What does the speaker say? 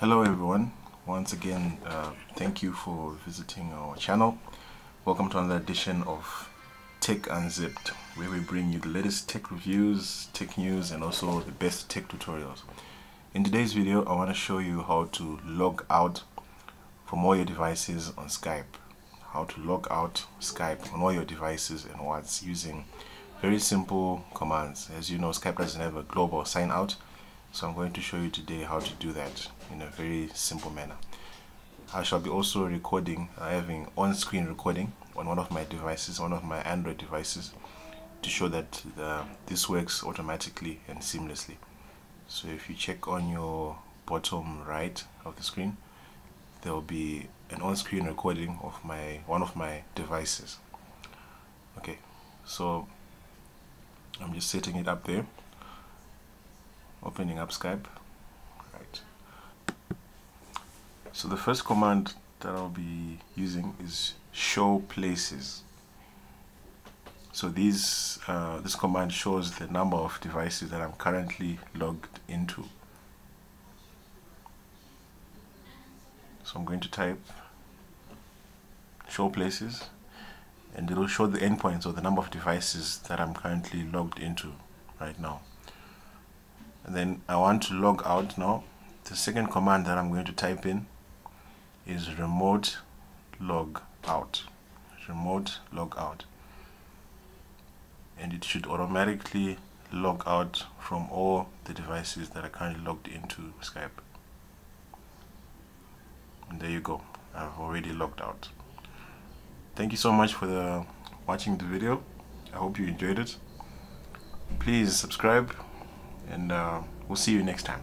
Hello everyone, once again uh, thank you for visiting our channel. Welcome to another edition of Tech Unzipped where we bring you the latest tech reviews, tech news and also the best tech tutorials. In today's video I want to show you how to log out from all your devices on Skype. How to log out Skype on all your devices and what's using very simple commands. As you know Skype doesn't have a global sign out so I'm going to show you today how to do that in a very simple manner. I shall be also recording, uh, having on-screen recording on one of my devices, one of my Android devices to show that the, this works automatically and seamlessly. So if you check on your bottom right of the screen, there will be an on-screen recording of my one of my devices. Okay, so I'm just setting it up there opening up Skype. Right. So the first command that I'll be using is show places. So these uh, this command shows the number of devices that I'm currently logged into. So I'm going to type show places and it will show the endpoints or the number of devices that I'm currently logged into right now then I want to log out now. The second command that I'm going to type in is remote log out. Remote log out. And it should automatically log out from all the devices that are currently logged into Skype. And there you go. I've already logged out. Thank you so much for the watching the video. I hope you enjoyed it. Please subscribe and uh, we'll see you next time.